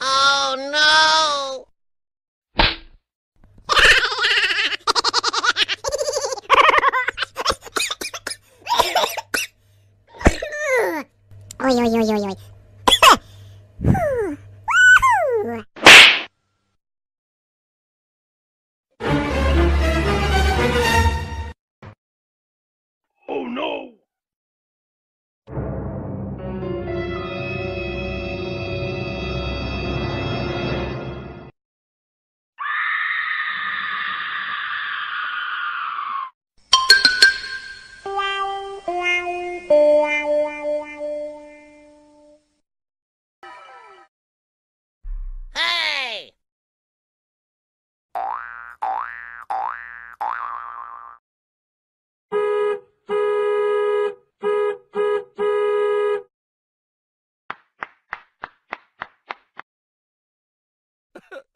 Oh no! Oi, oi, oi, oi, oi. Oh no! Wow.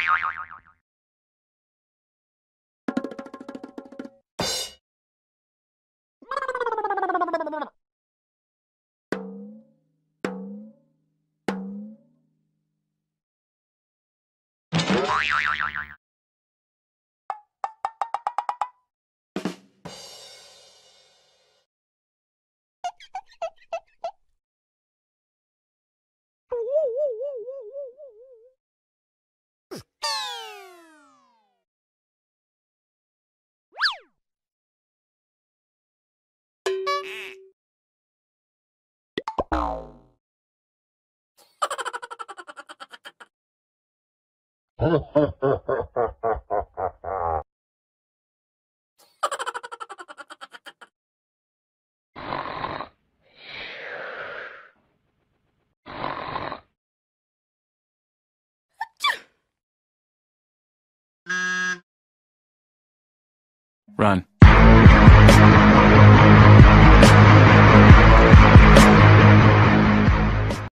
よよよ Run.